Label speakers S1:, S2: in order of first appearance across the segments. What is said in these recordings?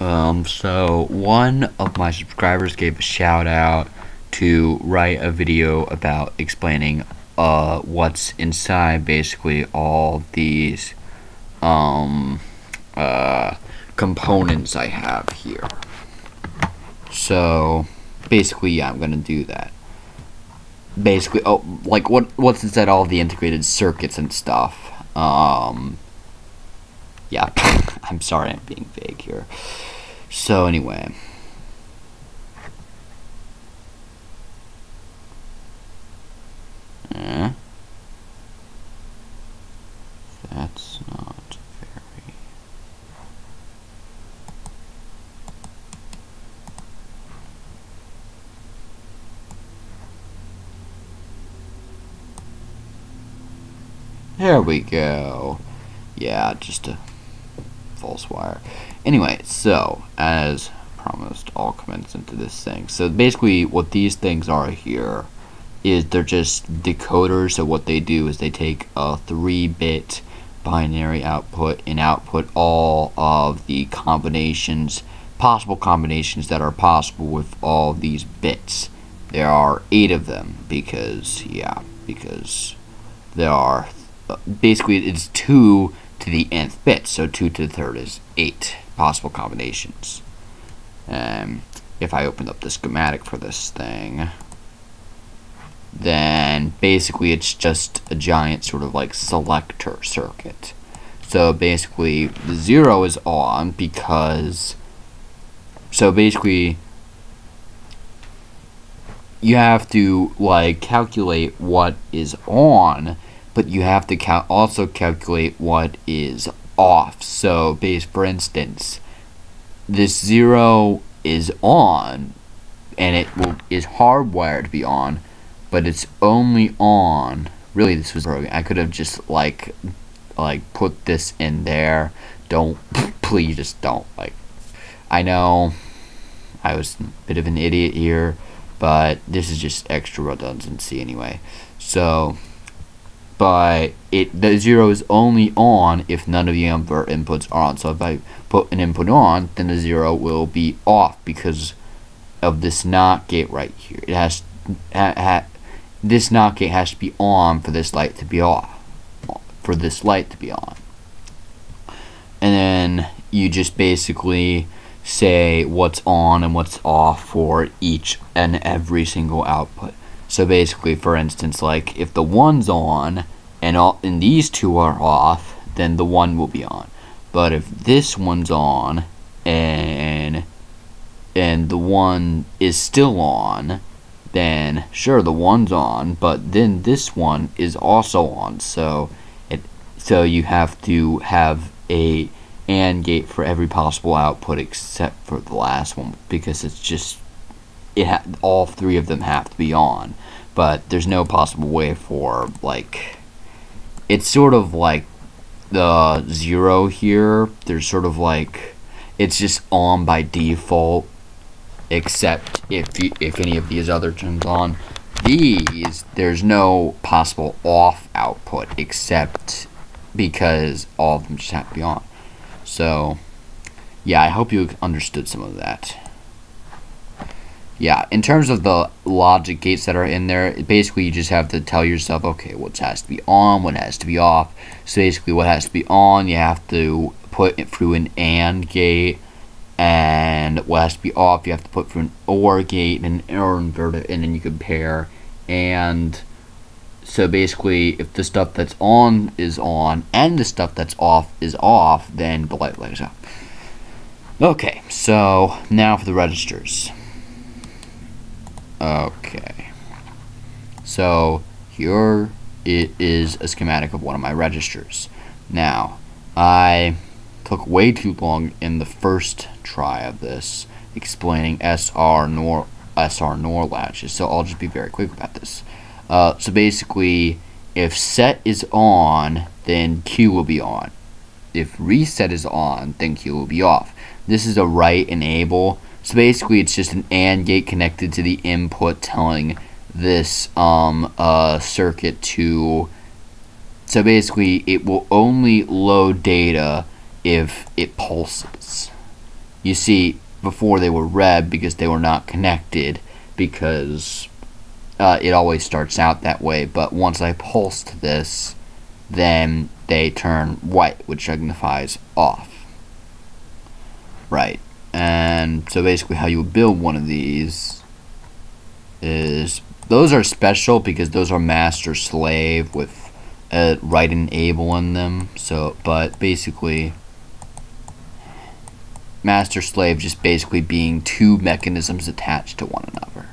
S1: um, so one of my subscribers gave a shout out to write a video about explaining uh what's inside basically all these um uh components I have here. So basically yeah, I'm gonna do that. Basically oh like what what's inside all the integrated circuits and stuff. Um yeah, I'm sorry I'm being vague here. So anyway. Eh? That's not very... There we go. Yeah, just a false wire. Anyway, so, as promised, I'll commence into this thing. So basically, what these things are here is they're just decoders. So what they do is they take a 3-bit binary output and output all of the combinations, possible combinations that are possible with all these bits. There are 8 of them because, yeah, because there are, uh, basically it's 2 to the nth bit, so 2 to the third is 8 possible combinations. Um, if I open up the schematic for this thing, then basically it's just a giant sort of like selector circuit. So basically the zero is on because so basically you have to like calculate what is on but you have to cal also calculate what is off. So base for instance this zero is on and it will is hardwired to be on but it's only on really this was broken. I could have just like like put this in there. Don't please just don't like I know I was a bit of an idiot here but this is just extra redundancy anyway. So but it the zero is only on if none of the other inputs are on so if I put an input on then the zero will be off because of this NOT gate right here it has ha, ha, this NOT gate has to be on for this light to be off. For this light to be on. And then you just basically say what's on and what's off for each and every single output. So basically, for instance, like if the one's on and all and these two are off, then the one will be on. But if this one's on and and the one is still on, then sure the one's on, but then this one is also on. So it so you have to have a AND gate for every possible output except for the last one because it's just it ha all three of them have to be on. But there's no possible way for like it's sort of like the zero here. There's sort of like it's just on by default except if you, if any of these other turns on. These, there's no possible off output except because all of them just have to be on. So, yeah, I hope you understood some of that. Yeah, in terms of the logic gates that are in there, basically you just have to tell yourself, okay, what has to be on, what has to be off. So basically what has to be on, you have to put it through an AND gate. And what has to be off you have to put through an OR gate and an OR inverter and then you compare. And so basically if the stuff that's on is on and the stuff that's off is off then the light lights up. Okay so now for the registers okay so here it is a schematic of one of my registers now I took way too long in the first try of this explaining SR nor SR NOR latches, so I'll just be very quick about this. Uh, so basically, if set is on, then Q will be on. If reset is on, then Q will be off. This is a write enable. So basically, it's just an AND gate connected to the input telling this um, uh, circuit to. So basically, it will only load data if it pulses. you see before they were red because they were not connected because uh, it always starts out that way but once I pulsed this then they turn white which signifies off right and so basically how you build one of these is those are special because those are master slave with a write enable in them. So but basically master slave just basically being two mechanisms attached to one another.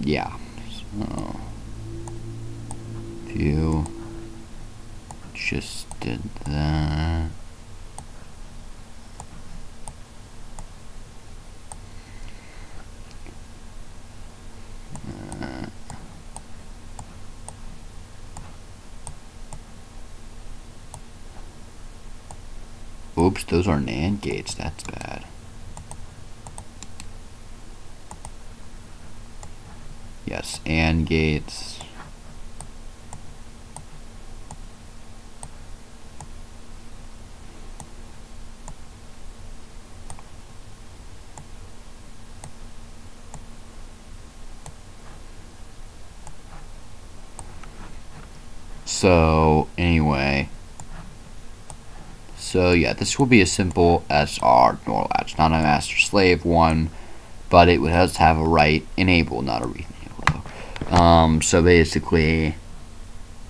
S1: Yeah. So if you just did that Oops, those are NAND gates. That's bad. Yes, AND gates. So, anyway. So yeah, this will be a simple SR NOR latch, not a master slave one, but it to have a write enable, not a read enable. Um, so basically,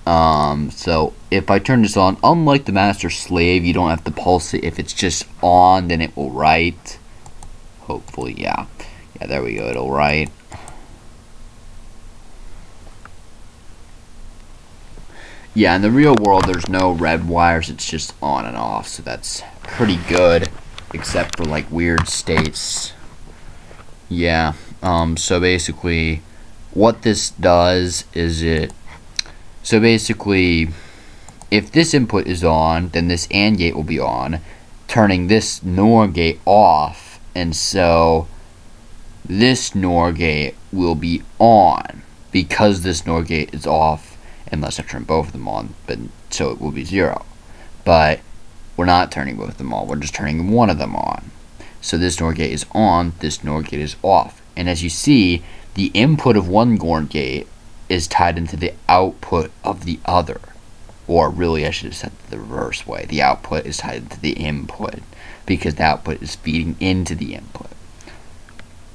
S1: um, so if I turn this on, unlike the master slave, you don't have to pulse it. If it's just on, then it will write. Hopefully, yeah. Yeah, there we go, it'll write. Yeah, in the real world, there's no red wires. It's just on and off, so that's pretty good, except for like weird states. Yeah. Um. So basically, what this does is it. So basically, if this input is on, then this AND gate will be on, turning this NOR gate off, and so this NOR gate will be on because this NOR gate is off unless I turn both of them on, but so it will be zero. But we're not turning both of them on, we're just turning one of them on. So this NOR gate is on, this NOR gate is off. And as you see, the input of one NOR gate is tied into the output of the other. Or really, I should have said the reverse way. The output is tied into the input because the output is feeding into the input.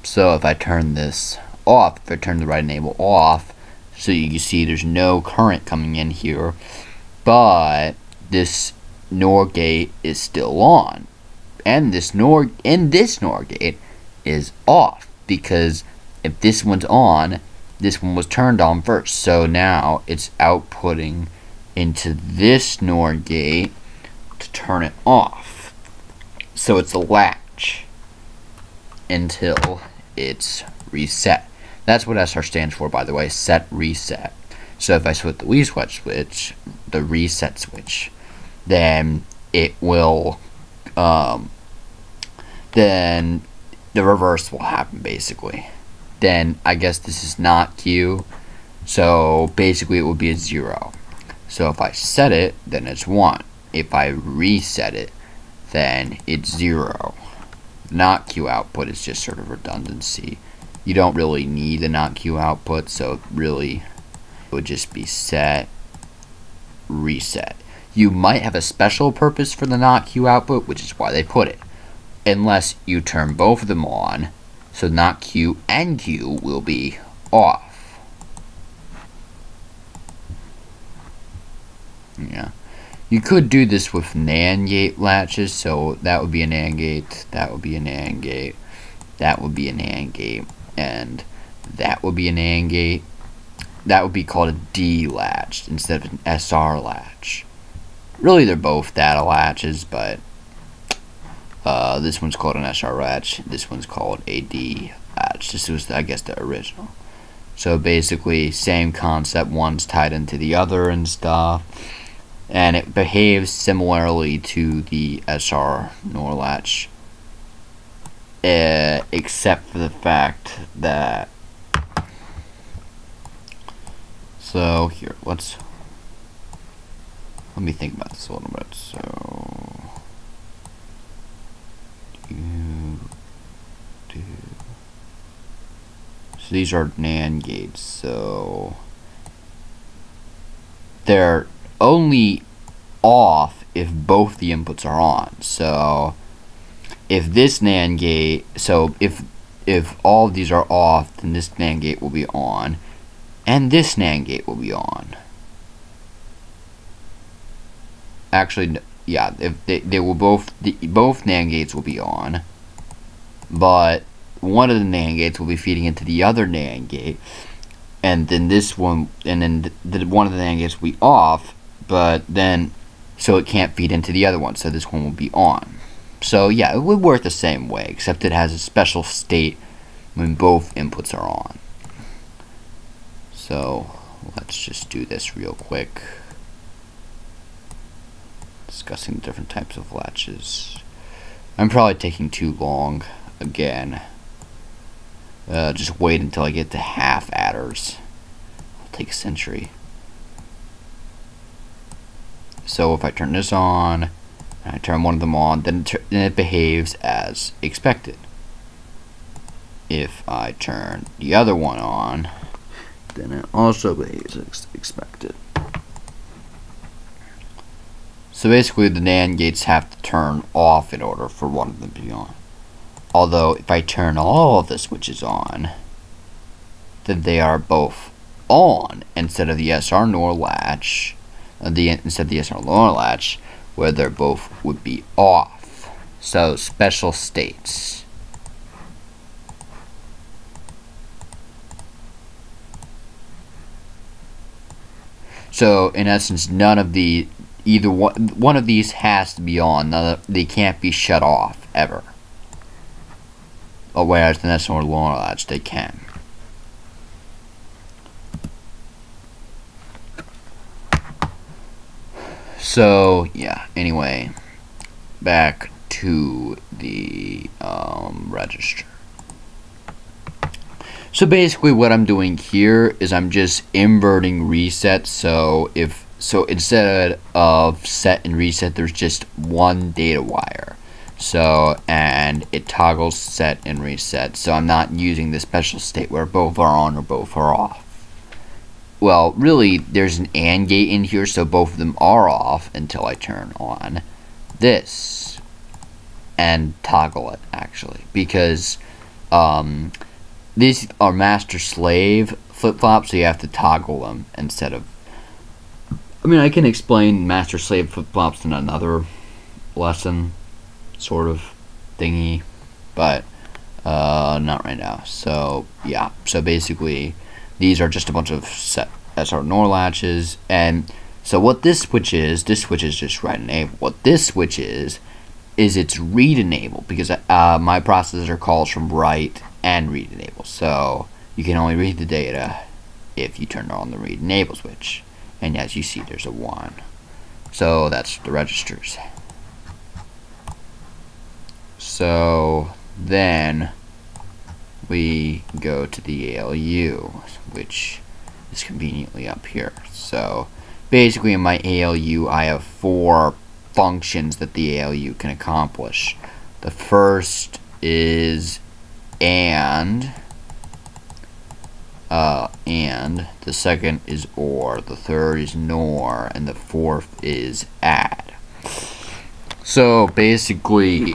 S1: So if I turn this off, if I turn the write enable off, so you can see there's no current coming in here but this NOR gate is still on. And this NOR and this NOR gate is off because if this one's on this one was turned on first. So now it's outputting into this NOR gate to turn it off. So it's a latch until it's reset that's what SR stands for, by the way, set reset. So if I switch the reset switch, the reset switch, then it will, um, then the reverse will happen basically. Then I guess this is not Q, so basically it will be a zero. So if I set it, then it's one. If I reset it, then it's zero. Not Q output is just sort of redundancy you don't really need the not Q output, so really it would just be set, reset. You might have a special purpose for the not Q output, which is why they put it. Unless you turn both of them on, so not Q and Q will be off. Yeah. You could do this with NAND gate latches, so that would be an NAND gate, that would be an NAND gate, that would be an NAND gate and that would be an AND gate. That would be called a D latch instead of an SR latch. Really, they're both data latches, but uh, this one's called an SR latch. This one's called a D latch. This was, I guess, the original. So basically, same concept. One's tied into the other and stuff. And it behaves similarly to the SR NOR latch uh, except for the fact that so here let's let me think about this a little bit so do. so these are NAND gates so they're only off if both the inputs are on so if this NAND gate, so if if all of these are off, then this NAND gate will be on, and this NAND gate will be on. Actually, yeah, if they, they will both the, both NAND gates will be on, but one of the NAND gates will be feeding into the other NAND gate, and then this one, and then the, the, one of the NAND gates will be off, but then so it can't feed into the other one, so this one will be on. So yeah, it would work the same way, except it has a special state when both inputs are on. So let's just do this real quick. Discussing the different types of latches. I'm probably taking too long again. Uh, just wait until I get to half adders. It'll take a century. So if I turn this on, and I turn one of them on, then it, then it behaves as expected. If I turn the other one on, then it also behaves as expected. So basically the NAND gates have to turn off in order for one of them to be on. Although if I turn all of the switches on, then they are both on instead of the SR NOR latch, uh, the instead of the SR NOR latch, where they're both would be off. So special states. So in essence, none of the either one one of these has to be on. They can't be shut off ever. Whereas the next one latch they can. So yeah. Anyway, back to the um, register. So basically what I'm doing here is I'm just inverting reset so if so instead of set and reset there's just one data wire. So and it toggles set and reset so I'm not using the special state where both are on or both are off. Well really there's an AND gate in here so both of them are off until I turn on this and toggle it actually because um, these are master slave flip flops, so you have to toggle them instead of. I mean, I can explain master slave flip flops in another lesson, sort of thingy, but uh, not right now. So yeah, so basically, these are just a bunch of set SR NOR latches, and so what this switch is, this switch is just write enable. What this switch is, is it's read enable because uh, my processor calls from write and read enable. So you can only read the data if you turn on the read enable switch. And as you see, there's a 1. So that's the registers. So then we go to the ALU, which is conveniently up here. So basically in my ALU, I have four functions that the ALU can accomplish. The first is and uh, and the second is or the third is nor and the fourth is add so basically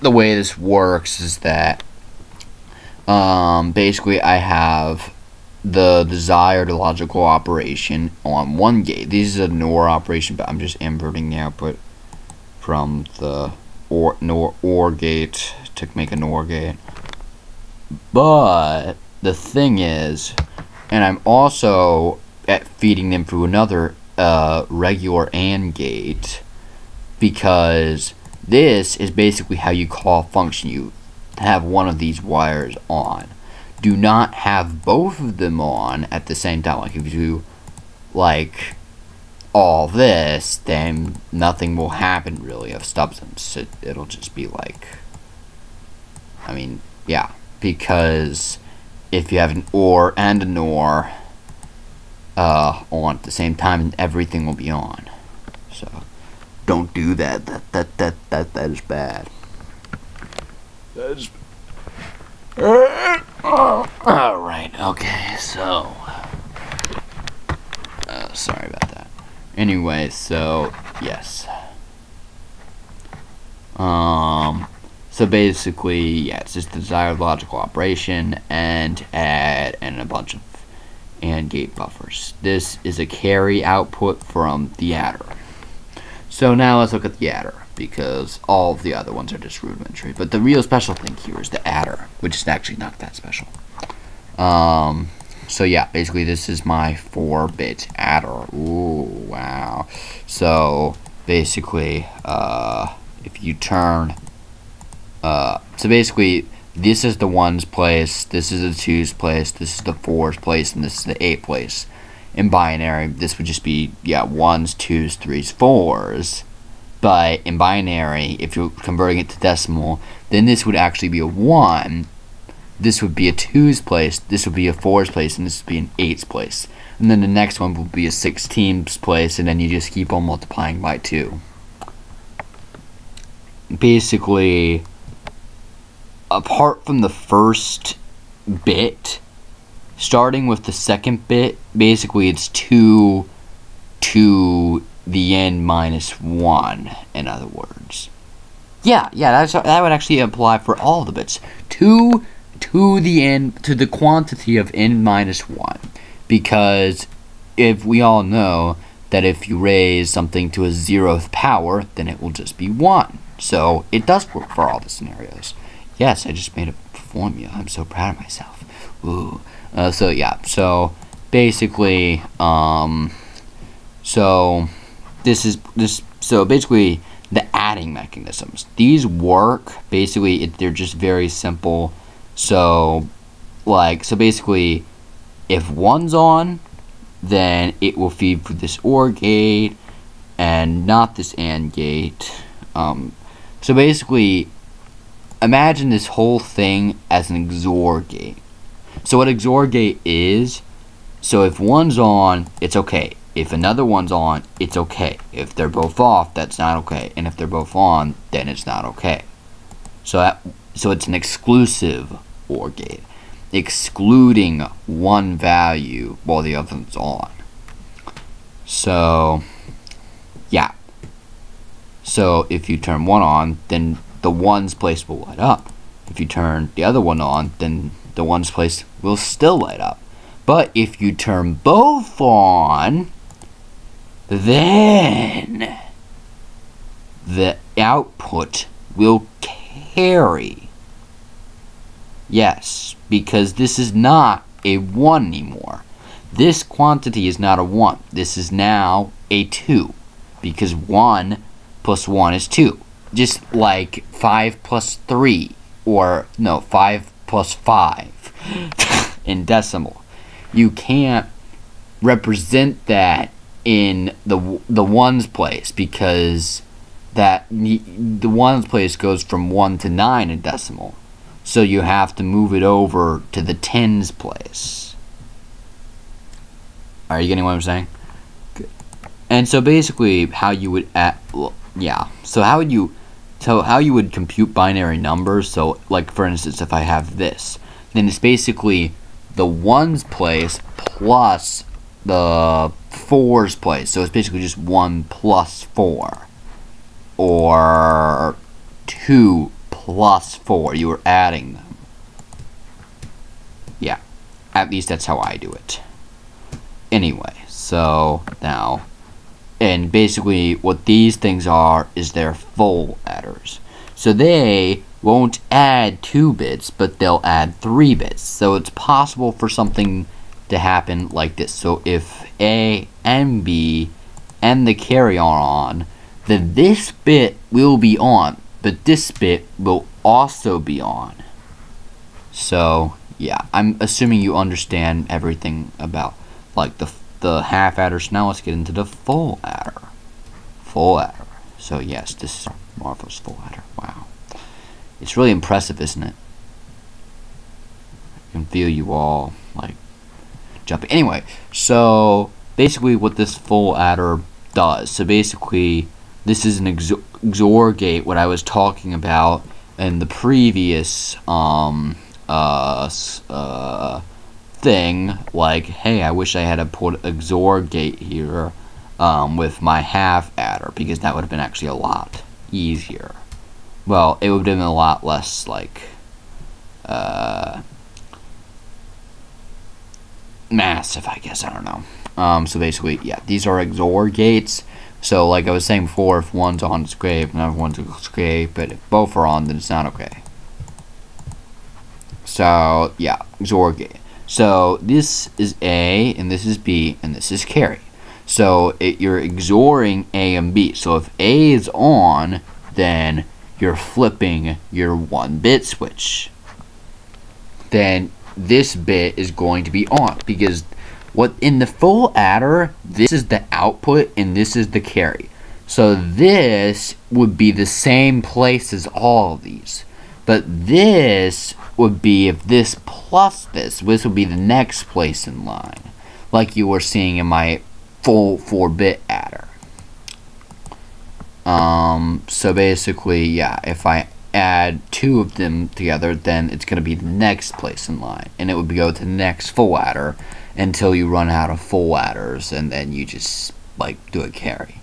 S1: the way this works is that um, basically I have the desired logical operation on one gate. This is a NOR operation, but I'm just inverting the output from the OR, NOR, OR gate to make a NOR gate. But the thing is, and I'm also at feeding them through another uh, regular AND gate because this is basically how you call a function. You have one of these wires on. Do not have both of them on at the same time. Like if you do like all this, then nothing will happen really of substance. It, it'll just be like I mean, yeah, because if you have an OR and a NOR uh, on at the same time, everything will be on. So, don't do that. That that that that that is bad. That is. Alright, okay, so. Uh, sorry about that. Anyway, so, yes. Um, so basically, yeah, it's just the desired logical operation and add and a bunch of and gate buffers. This is a carry output from the adder. So now let's look at the adder because all of the other ones are just rudimentary. But the real special thing here is the adder, which is actually not that special. Um, so yeah, basically this is my 4-bit adder. Ooh, wow. So basically, uh, if you turn, uh, so basically this is the ones place, this is the twos place, this is the fours place, and this is the eight place. In binary, this would just be, yeah, ones, twos, threes, fours. But in binary, if you're converting it to decimal, then this would actually be a 1. This would be a 2's place, this would be a 4's place, and this would be an 8's place. And then the next one would be a 16's place, and then you just keep on multiplying by 2. Basically, apart from the first bit, starting with the second bit, basically it's 2 to the n minus 1, in other words. Yeah, yeah, that's, that would actually apply for all the bits. 2 to the n, to the quantity of n minus 1. Because if we all know that if you raise something to a zeroth power, then it will just be 1. So it does work for all the scenarios. Yes, I just made a formula. I'm so proud of myself. Ooh. Uh, so yeah, so basically, um, so this is this. So basically, the adding mechanisms. These work. Basically, it, they're just very simple. So, like, so basically, if one's on, then it will feed for this OR gate and not this AND gate. Um, so basically, imagine this whole thing as an XOR gate. So what XOR gate is, so if one's on, it's okay. If another one's on, it's okay. If they're both off, that's not okay. And if they're both on, then it's not okay. So that, so it's an exclusive OR gate, excluding one value while the other one's on. So, yeah. So if you turn one on, then the one's place will light up. If you turn the other one on, then the one's place will still light up. But if you turn both on, then the output will carry. Yes, because this is not a 1 anymore. This quantity is not a 1. This is now a 2. Because 1 plus 1 is 2. Just like 5 plus 3. Or, no, 5 plus 5 in decimal. You can't represent that in the the ones place because that the ones place goes from 1 to 9 in decimal. So you have to move it over to the tens place. Are you getting what I'm saying? Good. And so basically how you would add, well, yeah. So how would you so how you would compute binary numbers, so like for instance if I have this, then it's basically the ones place plus the fours place. So it's basically just 1 plus 4. Or 2 plus 4. You are adding them. Yeah. At least that's how I do it. Anyway, so now and basically what these things are is they're full adders. So they won't add 2 bits, but they'll add 3 bits. So it's possible for something to happen like this. So if A and B and the carry are on, then this bit will be on, but this bit will also be on. So yeah, I'm assuming you understand everything about like the the half adders. Now let's get into the full adder. Full adder. So yes, this is Marvel's full adder. Wow. It's really impressive, isn't it? I can feel you all like jumping. Anyway, so basically what this full adder does. So basically this is an XOR gate what I was talking about in the previous um, uh, uh, thing like, hey, I wish I had a put XOR gate here um, with my half adder because that would have been actually a lot easier. Well, it would have been a lot less like uh, massive, I guess. I don't know. Um, so basically, yeah, these are XOR gates. So like I was saying before, if one's on its scrape, another one's scrape, but if both are on, then it's not okay. So yeah, XOR gate. So this is A, and this is B, and this is carry. So it, you're XORing A and B. So if A is on, then you're flipping your one bit switch. Then this bit is going to be on because what in the full adder, this is the output and this is the carry. So this would be the same place as all of these. But this would be if this plus this, this would be the next place in line. Like you were seeing in my full 4-bit adder. Um, so basically, yeah, if I add two of them together, then it's going to be the next place in line. And it would go to the next full adder until you run out of full adders, and then you just, like, do a carry.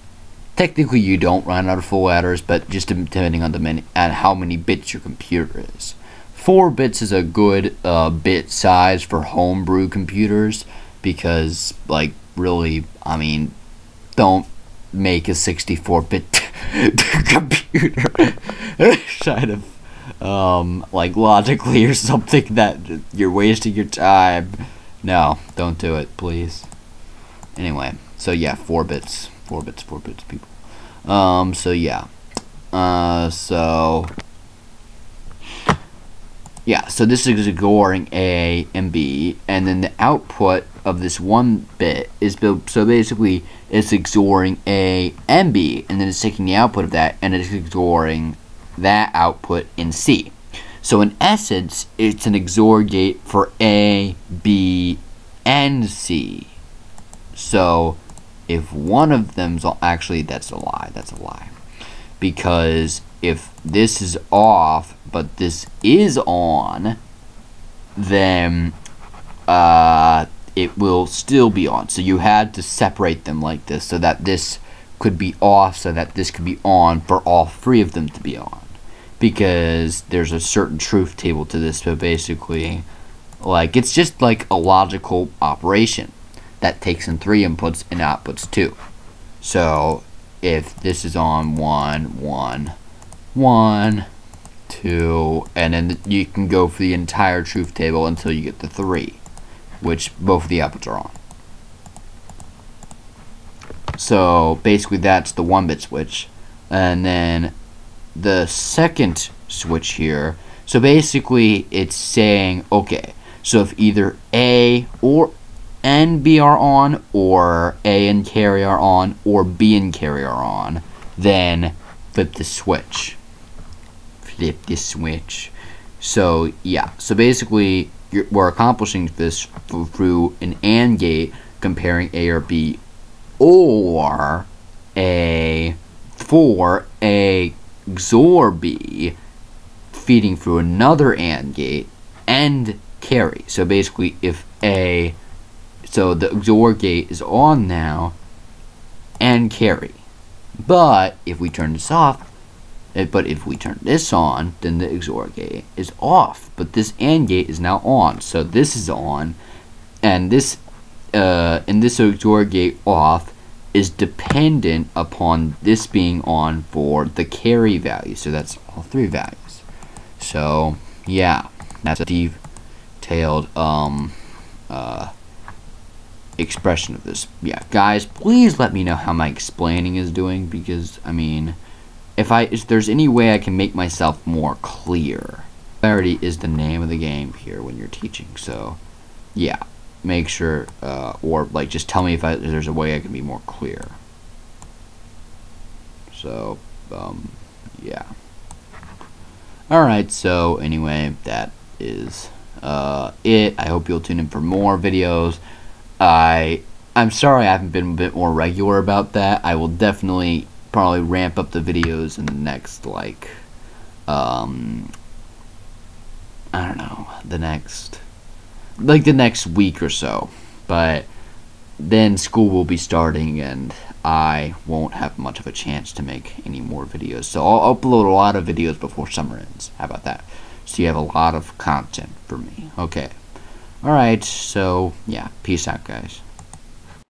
S1: Technically, you don't run out of full adders, but just depending on the many, and how many bits your computer is. 4 bits is a good uh, bit size for homebrew computers because, like, really, I mean, don't make a 64-bit computer kind of um, like logically or something that you're wasting your time. No, don't do it, please. Anyway, so yeah, four bits, four bits, four bits, people. Um, so yeah, uh, so yeah, so this is XORing A and B, and then the output of this one bit is built, so basically it's XORing A and B, and then it's taking the output of that, and it's XORing that output in C. So in essence, it's an XOR gate for A, B, and C. So if one of them's actually that's a lie, that's a lie. Because if this is off, but this is on, then uh, it will still be on. So you had to separate them like this so that this could be off so that this could be on for all three of them to be on. Because there's a certain truth table to this, but basically, like, it's just like a logical operation that takes in three inputs and outputs two. So, if this is on one, one, one, two, and then you can go for the entire truth table until you get the three, which both of the outputs are on. So basically that's the one bit switch. And then the second switch here, so basically it's saying, okay, so if either A or and B are on, or A and carry are on, or B and carry are on, then flip the switch flip this switch. So yeah, so basically we're accomplishing this through an AND gate comparing A or B or a for a XOR B feeding through another AND gate and carry. So basically if A so the XOR gate is on now and carry. But if we turn this off, but if we turn this on, then the XOR gate is off. But this AND gate is now on. So this is on, and this uh, and this XOR gate off is dependent upon this being on for the carry value. So that's all three values. So yeah, that's a detailed um, uh, expression of this. Yeah, guys, please let me know how my explaining is doing because I mean if I if there's any way I can make myself more clear. Clarity is the name of the game here when you're teaching. So, yeah, make sure uh, or like just tell me if, I, if there's a way I can be more clear. So, um, yeah. Alright, so anyway, that is uh, it. I hope you'll tune in for more videos. I I'm sorry I haven't been a bit more regular about that. I will definitely probably ramp up the videos in the next like um I don't know the next like the next week or so. But then school will be starting and I won't have much of a chance to make any more videos. So I'll upload a lot of videos before summer ends. How about that? So you have a lot of content for me. Okay. Alright, so yeah, peace out guys.